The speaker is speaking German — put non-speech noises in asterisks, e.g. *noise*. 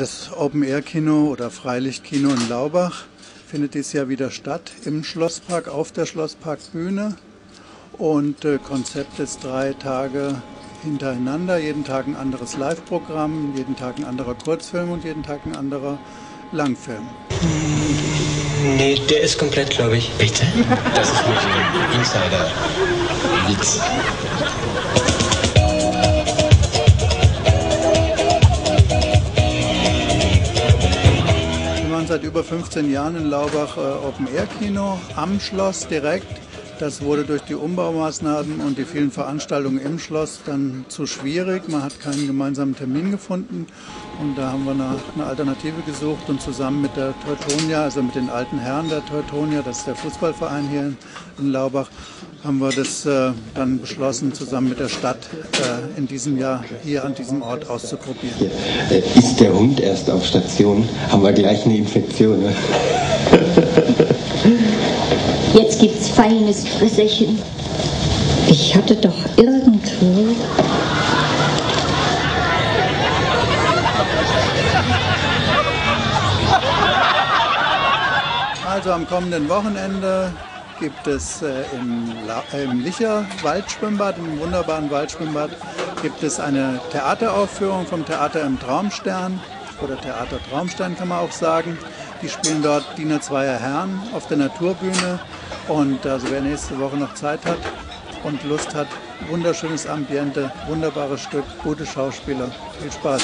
Das Open-Air-Kino oder Freilichtkino in Laubach findet dieses Jahr wieder statt im Schlosspark auf der Schlossparkbühne. Und äh, Konzept ist drei Tage hintereinander, jeden Tag ein anderes Live-Programm, jeden Tag ein anderer Kurzfilm und jeden Tag ein anderer Langfilm. Nee, der ist komplett, glaube ich. Bitte? Das ist so ein Insider-Witz. Seit über 15 Jahren in Laubach äh, Open-Air-Kino am Schloss direkt. Das wurde durch die Umbaumaßnahmen und die vielen Veranstaltungen im Schloss dann zu schwierig. Man hat keinen gemeinsamen Termin gefunden und da haben wir nach einer Alternative gesucht und zusammen mit der Teutonia, also mit den alten Herren der Teutonia, das ist der Fußballverein hier in Laubach, haben wir das äh, dann beschlossen, zusammen mit der Stadt äh, in diesem Jahr hier an diesem Ort auszuprobieren. Äh, Ist der Hund erst auf Station, haben wir gleich eine Infektion. Ne? *laughs* Jetzt gibt's feines Frisserchen. Ich hatte doch irgendwo. Also am kommenden Wochenende gibt es äh, im, äh, im Licher Waldschwimmbad, im wunderbaren Waldschwimmbad, gibt es eine Theateraufführung vom Theater im Traumstern oder Theater Traumstern kann man auch sagen. Die spielen dort Diener zweier Herren auf der Naturbühne und also wer nächste Woche noch Zeit hat und Lust hat, wunderschönes Ambiente, wunderbares Stück, gute Schauspieler, viel Spaß.